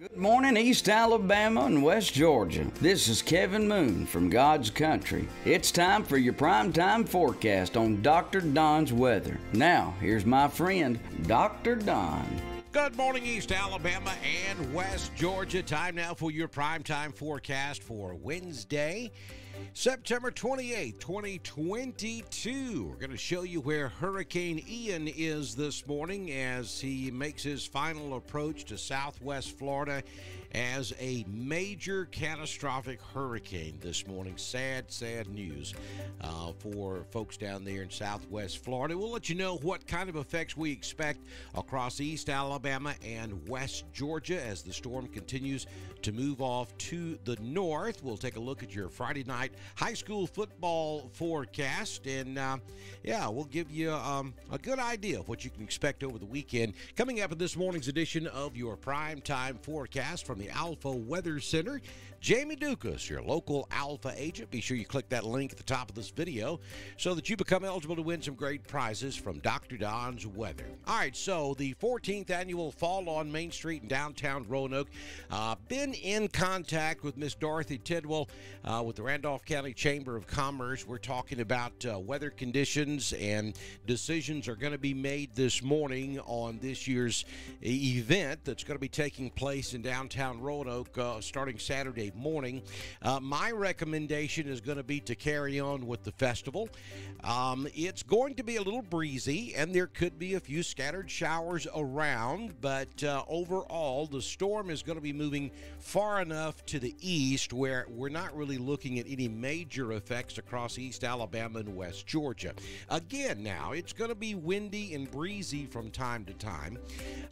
Good morning, East Alabama and West Georgia. This is Kevin Moon from God's Country. It's time for your primetime forecast on Dr. Don's weather. Now, here's my friend, Dr. Don. Good morning, East Alabama and West Georgia. Time now for your primetime forecast for Wednesday, September 28th, 2022. We're going to show you where Hurricane Ian is this morning as he makes his final approach to southwest Florida as a major catastrophic hurricane this morning. Sad, sad news uh, for folks down there in southwest Florida. We'll let you know what kind of effects we expect across East Alabama and West Georgia as the storm continues to move off to the north. We'll take a look at your Friday night high school football forecast, and uh, yeah, we'll give you um, a good idea of what you can expect over the weekend. Coming up in this morning's edition of your prime time forecast from the Alfa Weather Center. Jamie Dukus, your local Alfa agent. Be sure you click that link at the top of this video so that you become eligible to win some great prizes from Dr. Don's Weather. All right, so the 14th annual Fall on Main Street in downtown Roanoke. Uh, been in contact with Miss Dorothy Tidwell uh, with the Randolph County Chamber of Commerce. We're talking about uh, weather conditions and decisions are going to be made this morning on this year's event that's going to be taking place in downtown Roanoke uh, starting Saturday morning. Uh, my recommendation is going to be to carry on with the festival. Um, it's going to be a little breezy, and there could be a few scattered showers around, but uh, overall, the storm is going to be moving far enough to the east where we're not really looking at any major effects across East Alabama and West Georgia. Again, now it's going to be windy and breezy from time to time,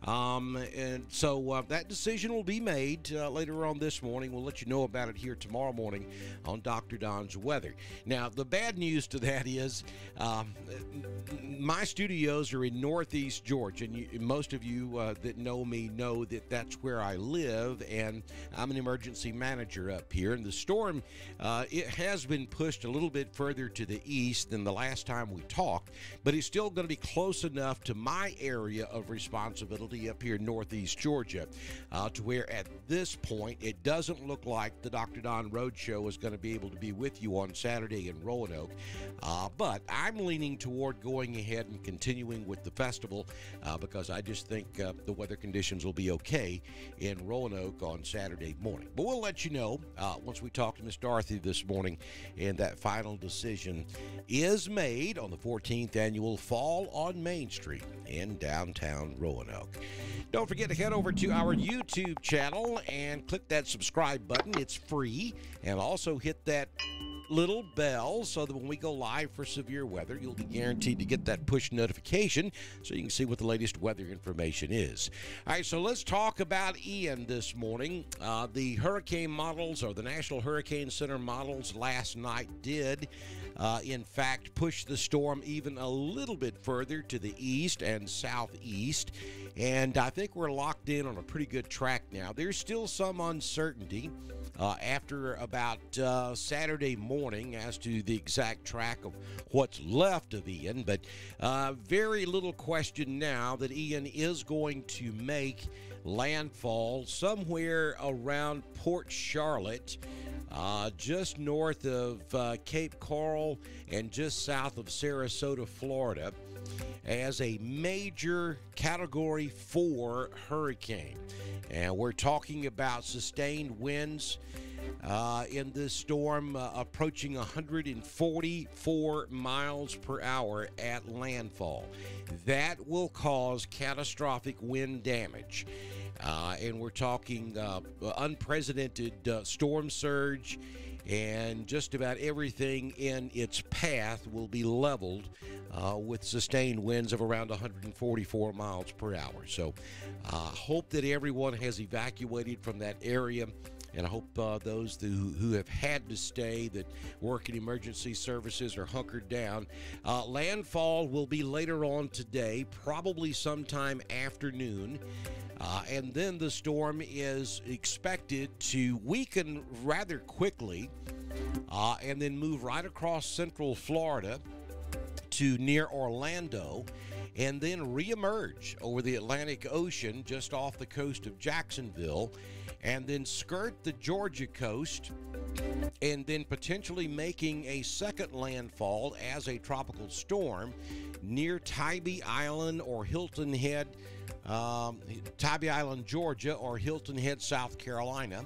um, and so uh, that decision will be made uh, later on this morning. We'll let you know about it here tomorrow morning on Dr. Don's Weather. Now, the bad news to that is um, my studios are in Northeast Georgia, and you, most of you uh, that know me know that that's where I live, and I'm an emergency manager up here. And the storm, uh, it has been pushed a little bit further to the east than the last time we talked, but it's still going to be close enough to my area of responsibility up here in Northeast Georgia uh, to where at this point it doesn't look like the Dr. Don Roadshow is going to be able to be with you on Saturday in Roanoke. Uh, but I'm leaning toward going ahead and continuing with the festival uh, because I just think uh, the weather conditions will be okay in Roanoke on Saturday morning. But we'll let you know uh, once we talk to Miss Dorothy this morning, and that final decision is made on the 14th annual Fall on Main Street in downtown Roanoke. Don't forget to head over to our YouTube channel and click that subscribe button. It's free. And also hit that little bell so that when we go live for severe weather, you'll be guaranteed to get that push notification so you can see what the latest weather information is. All right, so let's talk about Ian this morning. Uh, the hurricane models or the National Hurricane Center models last night did. Uh, in fact, push the storm even a little bit further to the east and southeast. And I think we're locked in on a pretty good track now. There's still some uncertainty uh, after about uh, Saturday morning as to the exact track of what's left of Ian, but uh, very little question now that Ian is going to make landfall somewhere around Port Charlotte. Uh, just north of uh, Cape Coral and just south of Sarasota, Florida, as a major Category 4 hurricane. And we're talking about sustained winds uh, in this storm uh, approaching 144 miles per hour at landfall. That will cause catastrophic wind damage. Uh, and we're talking uh, unprecedented uh, storm surge, and just about everything in its path will be leveled uh, with sustained winds of around 144 miles per hour. So, uh, hope that everyone has evacuated from that area. And I hope uh, those who, who have had to stay that work in emergency services are hunkered down. Uh, landfall will be later on today, probably sometime afternoon. Uh, and then the storm is expected to weaken rather quickly uh, and then move right across central Florida to near Orlando and then reemerge over the Atlantic Ocean just off the coast of Jacksonville and then skirt the Georgia coast and then potentially making a second landfall as a tropical storm near Tybee Island or Hilton Head, um, Tybee Island, Georgia, or Hilton Head, South Carolina.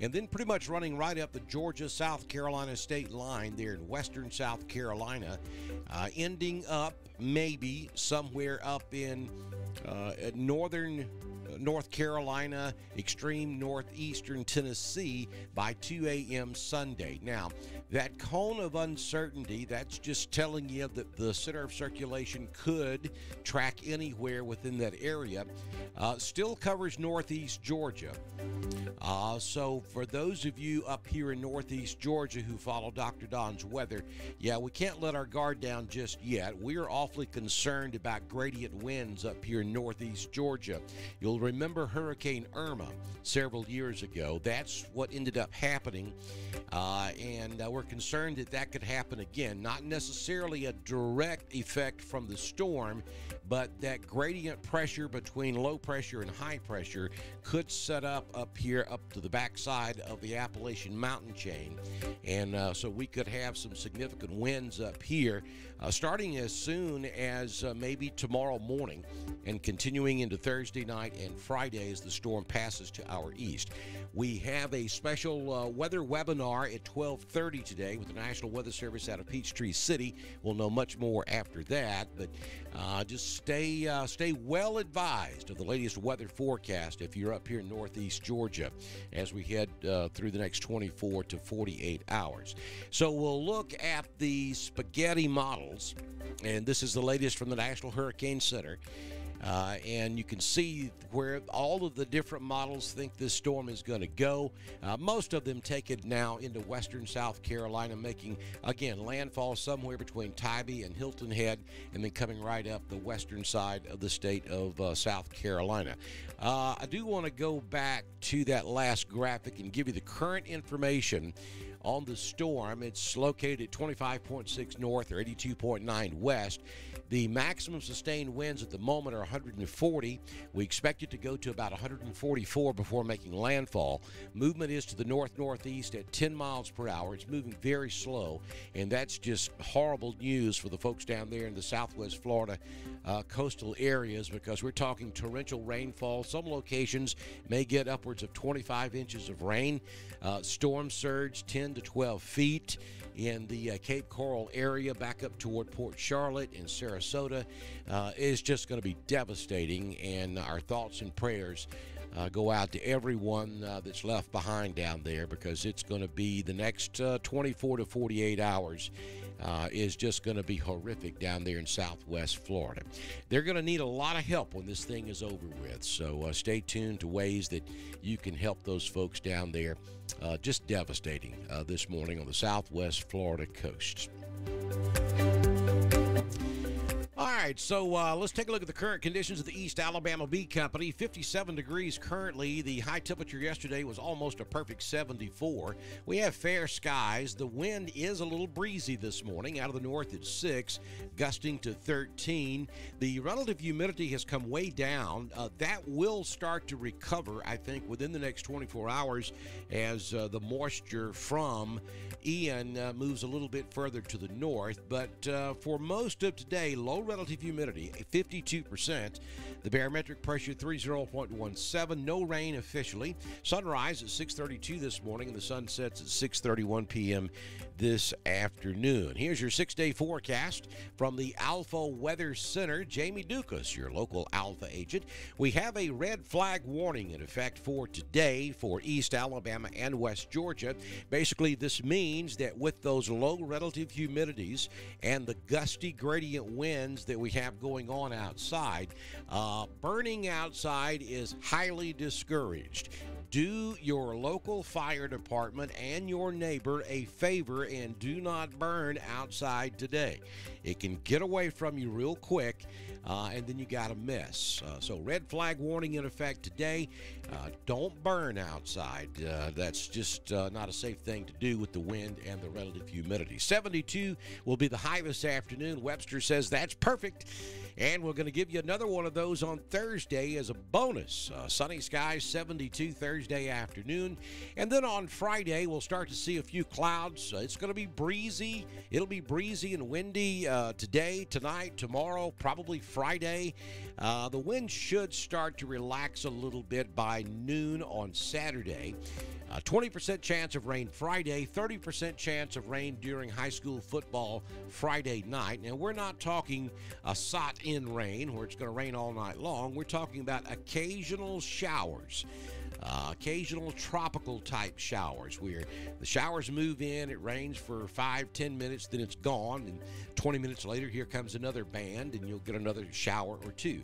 And then pretty much running right up the Georgia South Carolina state line there in western South Carolina, uh, ending up maybe somewhere up in uh, northern North Carolina, extreme northeastern Tennessee by 2 a.m. Sunday. Now, that cone of uncertainty, that's just telling you that the center of circulation could track anywhere within that area, uh, still covers northeast Georgia. Uh, so, for those of you up here in northeast Georgia who follow Dr. Don's weather, yeah, we can't let our guard down just yet. We're awfully concerned about gradient winds up here in northeast Georgia. You'll remember Hurricane Irma several years ago. That's what ended up happening. Uh, and uh, we're concerned that that could happen again. Not necessarily a direct effect from the storm, but that gradient pressure between low pressure and high pressure could set up up here up to the backside of the Appalachian mountain chain. And uh, so we could have some significant winds up here uh, starting as soon as uh, maybe tomorrow morning and continuing into Thursday night and Friday as the storm passes to our east. We have a special uh, weather webinar at 12:30 today with the National Weather Service out of Peachtree City. We'll know much more after that, but uh, just stay uh, stay well advised of the latest weather forecast if you're up here in Northeast Georgia as we head uh, through the next 24 to 48 hours. So we'll look at the spaghetti models, and this is the latest from the National Hurricane Center. Uh, and you can see where all of the different models think this storm is going to go. Uh, most of them take it now into western South Carolina, making, again, landfall somewhere between Tybee and Hilton Head, and then coming right up the western side of the state of uh, South Carolina. Uh, I do want to go back to that last graphic and give you the current information on the storm. It's located at 25.6 north or 82.9 west. The maximum sustained winds at the moment are 140. We expect it to go to about 144 before making landfall. Movement is to the north northeast at 10 miles per hour. It's moving very slow, and that's just horrible news for the folks down there in the southwest Florida uh, coastal areas because we're talking torrential rainfall. Some locations may get upwards of 25 inches of rain. Uh, storm surge 10 to 12 feet in the uh, Cape Coral area back up toward Port Charlotte and Sarasota uh, is just going to be devastating. And our thoughts and prayers uh, go out to everyone uh, that's left behind down there because it's going to be the next uh, 24 to 48 hours. Uh, is just going to be horrific down there in southwest Florida. They're going to need a lot of help when this thing is over with. So uh, stay tuned to ways that you can help those folks down there. Uh, just devastating this morning on the southwest Florida coast. Right, so uh, let's take a look at the current conditions of the East Alabama Bee Company. 57 degrees currently. The high temperature yesterday was almost a perfect 74. We have fair skies. The wind is a little breezy this morning. Out of the north at 6, gusting to 13. The relative humidity has come way down. Uh, that will start to recover, I think, within the next 24 hours as uh, the moisture from Ian uh, moves a little bit further to the north. But uh, for most of today, low relative humidity, 52%. The barometric pressure 30.17. No rain officially. Sunrise at 6:32 this morning, and the sun sets at 6:31 p.m. this afternoon. Here's your six-day forecast from the Alfa Weather Center. Jamie Dukus, your local Alfa agent. We have a red flag warning in effect for today for East Alabama and West Georgia. Basically, this means that with those low relative humidities and the gusty gradient winds that we have going on outside, uh, burning outside is highly discouraged. Do your local fire department and your neighbor a favor and do not burn outside today. It can get away from you real quick, uh, and then you got a mess. Uh, so, red flag warning in effect today. Uh, don't burn outside. Uh, that's just uh, not a safe thing to do with the wind and the relative humidity. 72 will be the high this afternoon. Webster says that's perfect. And we're going to give you another one of those on Thursday as a bonus. Uh, sunny skies, 72 Thursday afternoon. And then on Friday, we'll start to see a few clouds. Uh, it's going to be breezy. It'll be breezy and windy uh, today, tonight, tomorrow, probably Friday. Uh, the wind should start to relax a little bit by noon on Saturday. A 20% chance of rain Friday, 30% chance of rain during high school football Friday night. Now, we're not talking a sot in rain where it's going to rain all night long. We're talking about occasional showers. Uh, occasional tropical type showers where the showers move in, it rains for five, ten minutes, then it's gone, and 20 minutes later, here comes another band, and you'll get another shower or two.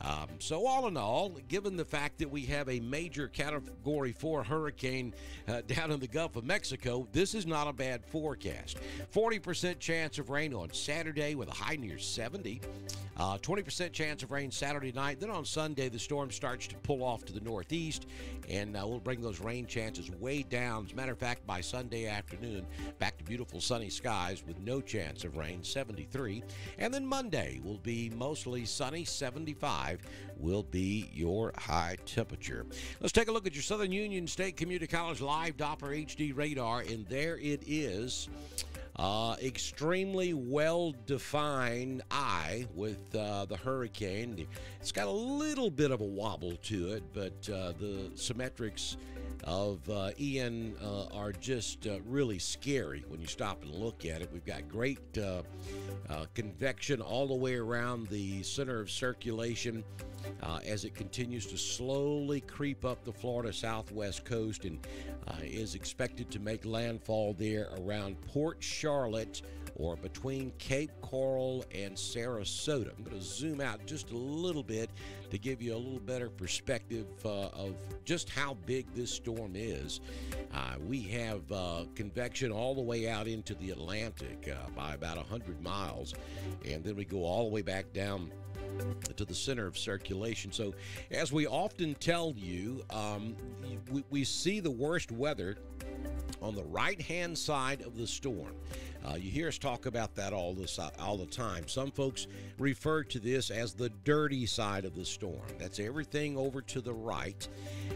Um, so, all in all, given the fact that we have a major category four hurricane uh, down in the Gulf of Mexico, this is not a bad forecast. 40% chance of rain on Saturday with a high near 70. Uh, 20% chance of rain Saturday night. Then on Sunday, the storm starts to pull off to the northeast, and uh, we'll bring those rain chances way down. As a matter of fact, by Sunday afternoon, back to beautiful sunny skies with no chance of rain, 73. And then Monday will be mostly sunny, 75 will be your high temperature. Let's take a look at your Southern Union State Community College live Doppler HD radar, and there it is. Uh, extremely well defined eye with uh, the hurricane. It's got a little bit of a wobble to it, but uh, the symmetrics of uh, Ian uh, are just uh, really scary when you stop and look at it. We've got great convection all the way around the center of circulation uh, as it continues to slowly creep up the Florida southwest coast and uh, is expected to make landfall there around Port Charlotte or between Cape Coral and Sarasota. I'm going to zoom out just a little bit to give you a little better perspective uh, of just how big this storm is. Uh, we have uh, convection all the way out into the Atlantic uh, by about 100 miles, and then we go all the way back down to the center of circulation. So, as we often tell you, um, we, we see the worst weather on the right hand side of the storm. Uh, you hear us talk about that all this all the time. Some folks refer to this as the dirty side of the storm. That's everything over to the right,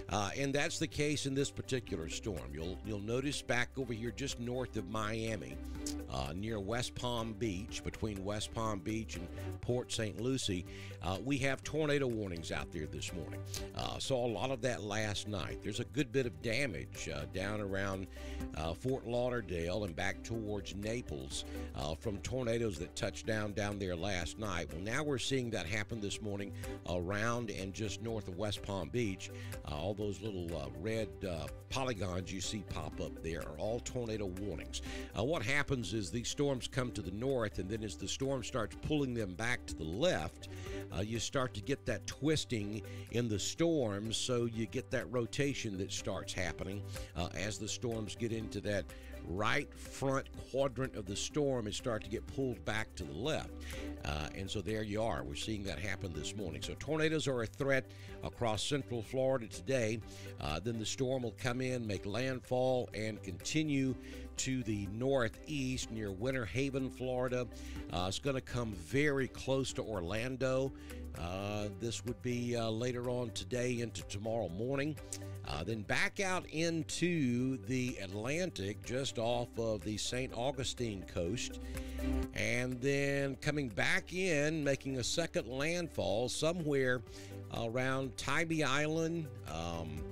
uh, and that's the case in this particular storm. You'll you'll notice back over here just north of Miami, uh, near West Palm Beach, between West Palm Beach and Port St. Lucie, uh, we have tornado warnings out there this morning. Uh, saw a lot of that last night. There's a good bit of damage uh, down around Fort Lauderdale and back towards Naples uh, from tornadoes that touched down down there last night. Well, now we're seeing that happen this morning around and just north of West Palm Beach. Uh, all those little uh, red uh, polygons you see pop up there are all tornado warnings. Uh, what happens these storms come to the north, and then as the storm starts pulling them back to the left, uh, you start to get that twisting in the storms, so you get that rotation that starts happening as the storms get into that right front quadrant of the storm and start to get pulled back to the left. Uh, and so there you are. We're seeing that happen this morning. So tornadoes are a threat across central Florida today. Uh, then the storm will come in, make landfall, and continue to the northeast near Winter Haven, Florida. Uh, it's going to come very close to Orlando. Uh, this would be uh, later on today into tomorrow morning. Uh, then back out into the Atlantic just off of the St. Augustine coast. And then coming back in, making a second landfall somewhere around Tybee Island, um,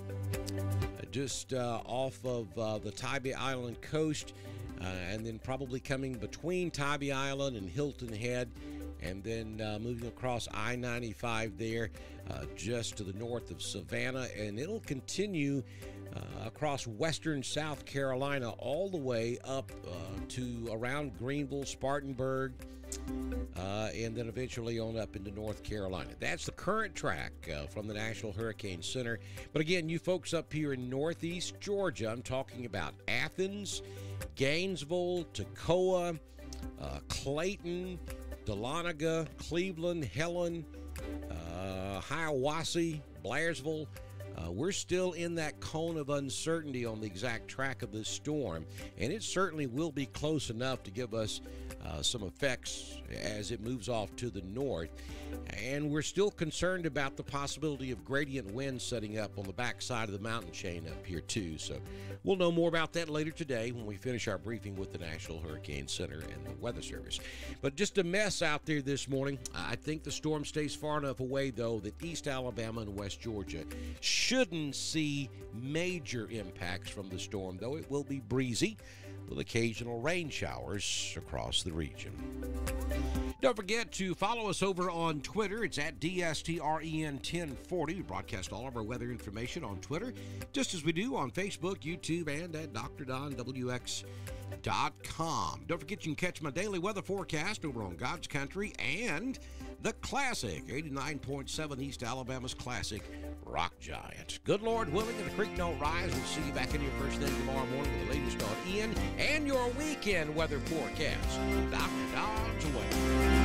just uh, off of uh, the Tybee Island coast. Uh, and then probably coming between Tybee Island and Hilton Head and then uh, moving across I 95 there uh, just to the north of Savannah, and it'll continue uh, across western South Carolina, all the way up uh, to around Greenville, Spartanburg, uh, and then eventually on up into North Carolina. That's the current track uh, from the National Hurricane Center. But again, you folks up here in Northeast Georgia, I'm talking about Athens, Gainesville, uh, Clayton, Dahlonega, Cleveland, Helen, uh, Hiawassee, Blairsville. Uh, we're still in that cone of uncertainty on the exact track of this storm, and it certainly will be close enough to give us uh, some effects as it moves off to the north. And we're still concerned about the possibility of gradient winds setting up on the backside of the mountain chain up here, too. So we'll know more about that later today when we finish our briefing with the National Hurricane Center and the Weather Service. But just a mess out there this morning. I think the storm stays far enough away, though, that East Alabama and West Georgia shouldn't see major impacts from the storm, though it will be breezy with occasional rain showers across the region. Don't forget to follow us over on Twitter. It's at DSTREN1040. We broadcast all of our weather information on Twitter, just as we do on Facebook, YouTube, and at DrDonWX.com. Don't forget you can catch my daily weather forecast over on God's Country and the classic 89.7 East Alabama's classic Rock Giant. Good Lord willing, and the creek don't rise. We'll see you back in your first thing tomorrow morning with the latest on Ian and your weekend weather forecast. Dr. Don's Way.